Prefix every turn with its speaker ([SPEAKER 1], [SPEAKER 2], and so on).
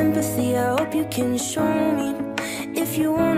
[SPEAKER 1] sympathy I hope you can show me If you wanna